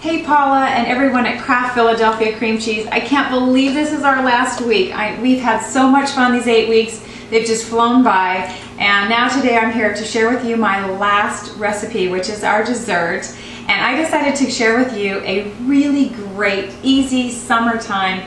Hey Paula and everyone at Kraft Philadelphia Cream Cheese. I can't believe this is our last week. I, we've had so much fun these eight weeks. They've just flown by. And now today I'm here to share with you my last recipe, which is our dessert. And I decided to share with you a really great, easy, summertime,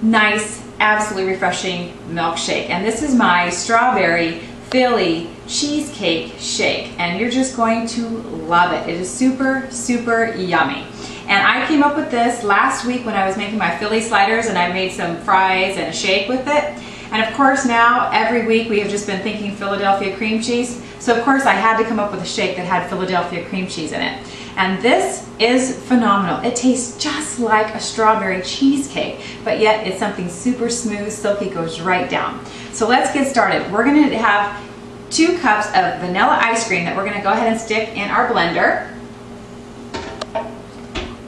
nice, absolutely refreshing milkshake. And this is my strawberry Philly cheesecake shake. And you're just going to love it. It is super, super yummy. And I came up with this last week when I was making my Philly sliders and I made some fries and a shake with it. And of course now, every week we have just been thinking Philadelphia cream cheese. So of course I had to come up with a shake that had Philadelphia cream cheese in it. And this is phenomenal. It tastes just like a strawberry cheesecake, but yet it's something super smooth, silky, goes right down. So let's get started. We're gonna have two cups of vanilla ice cream that we're gonna go ahead and stick in our blender.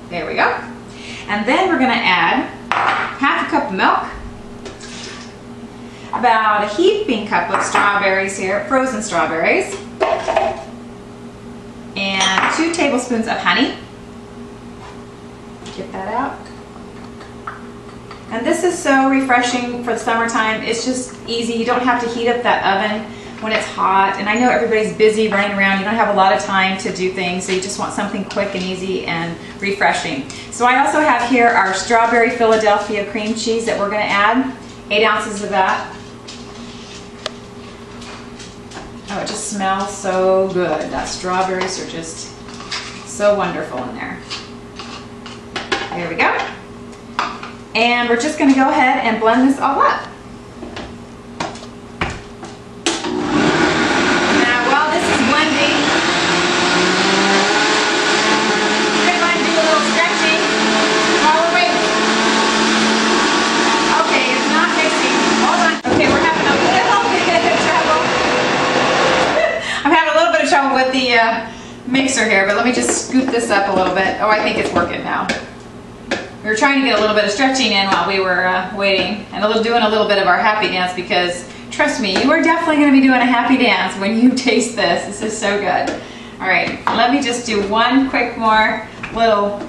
There we go. And then we're gonna add half a cup of milk, about a heaping cup of strawberries here, frozen strawberries, and two tablespoons of honey. Get that out. And this is so refreshing for the summertime. It's just easy. You don't have to heat up that oven when it's hot. And I know everybody's busy running around. You don't have a lot of time to do things, so you just want something quick and easy and refreshing. So I also have here our strawberry Philadelphia cream cheese that we're gonna add. Eight ounces of that. Oh, it just smells so good. That strawberries are just so wonderful in there. There we go. And we're just gonna go ahead and blend this all up. Mixer here, but let me just scoop this up a little bit. Oh, I think it's working now. We were trying to get a little bit of stretching in while we were uh, waiting and a little, doing a little bit of our happy dance because trust me, you are definitely going to be doing a happy dance when you taste this. This is so good. All right, let me just do one quick more little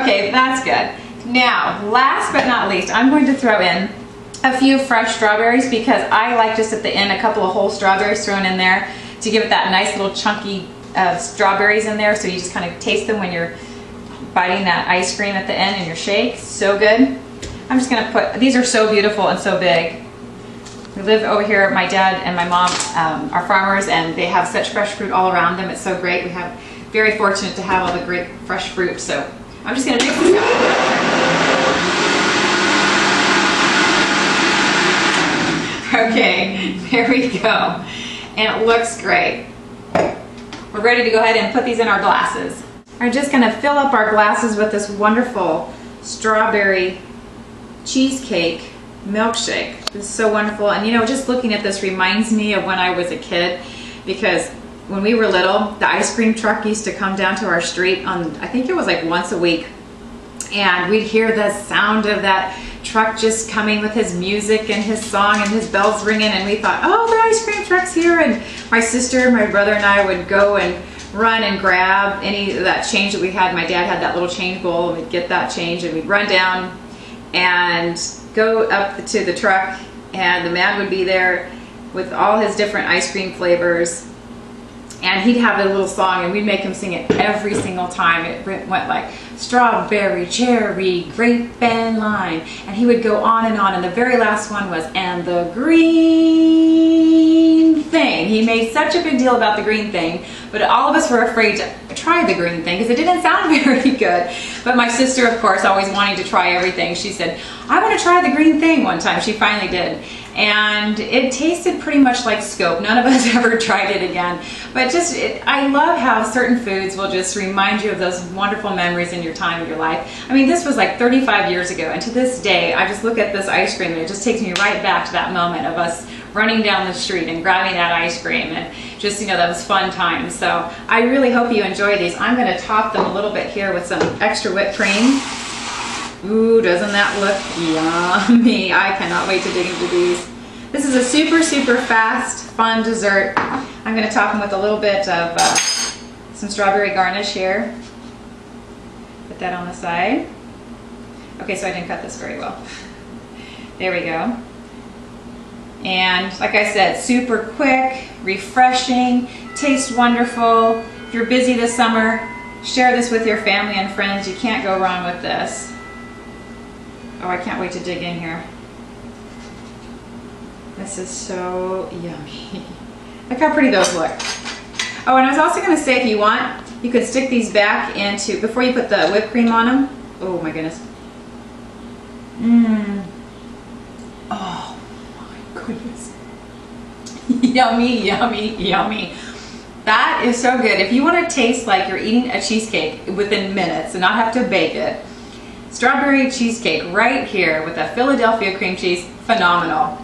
Okay, that's good. Now, last but not least, I'm going to throw in a few fresh strawberries because I like just at the end a couple of whole strawberries thrown in there to give it that nice little chunky uh, strawberries in there so you just kind of taste them when you're biting that ice cream at the end in your shake. So good. I'm just gonna put, these are so beautiful and so big. We live over here, my dad and my mom um, are farmers and they have such fresh fruit all around them. It's so great. We have very fortunate to have all the great fresh fruit. So I'm just gonna mix this up. Okay, there we go. And it looks great. We're ready to go ahead and put these in our glasses. I'm just gonna fill up our glasses with this wonderful strawberry cheesecake milkshake. Is so wonderful. And you know, just looking at this reminds me of when I was a kid because when we were little, the ice cream truck used to come down to our street on, I think it was like once a week. And we'd hear the sound of that truck just coming with his music and his song and his bells ringing and we thought, oh, the ice cream truck's here. And my sister, my brother and I would go and run and grab any of that change that we had. My dad had that little change bowl and we'd get that change and we'd run down and go up to the truck and the man would be there with all his different ice cream flavors and he'd have a little song and we'd make him sing it every single time. It went like strawberry, cherry, grape, and lime. And he would go on and on. And the very last one was, and the green thing. He made such a big deal about the green thing, but all of us were afraid to try the green thing because it didn't sound very good. But my sister, of course, always wanting to try everything, she said, I want to try the green thing one time. She finally did and it tasted pretty much like scope. None of us ever tried it again, but just it, I love how certain foods will just remind you of those wonderful memories in your time of your life. I mean, this was like 35 years ago, and to this day, I just look at this ice cream and it just takes me right back to that moment of us running down the street and grabbing that ice cream and just, you know, that was fun times. So I really hope you enjoy these. I'm going to top them a little bit here with some extra whipped cream. Ooh, doesn't that look yummy? I cannot wait to dig into these. This is a super, super fast, fun dessert. I'm gonna top them with a little bit of uh, some strawberry garnish here. Put that on the side. Okay, so I didn't cut this very well. There we go. And like I said, super quick, refreshing, tastes wonderful. If you're busy this summer, share this with your family and friends. You can't go wrong with this. Oh, I can't wait to dig in here. This is so yummy. Look how pretty those look. Oh, and I was also going to say if you want, you could stick these back into, before you put the whipped cream on them. Oh my goodness. Mmm. Oh my goodness. yummy, yummy, yummy. That is so good. If you want to taste like you're eating a cheesecake within minutes and not have to bake it, strawberry cheesecake right here with a Philadelphia cream cheese, phenomenal.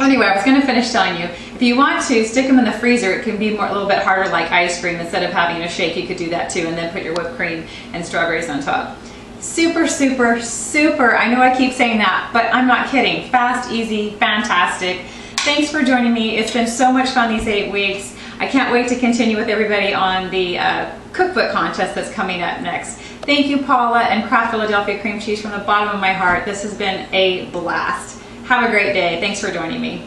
Anyway, I was going to finish telling you, if you want to stick them in the freezer, it can be more, a little bit harder like ice cream. Instead of having a shake, you could do that too and then put your whipped cream and strawberries on top. Super, super, super, I know I keep saying that, but I'm not kidding. Fast, easy, fantastic. Thanks for joining me. It's been so much fun these eight weeks. I can't wait to continue with everybody on the uh, cookbook contest that's coming up next. Thank you, Paula and Kraft Philadelphia Cream Cheese from the bottom of my heart. This has been a blast. Have a great day. Thanks for joining me.